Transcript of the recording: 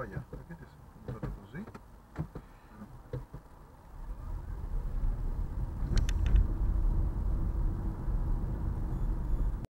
Oh yeah, look at this.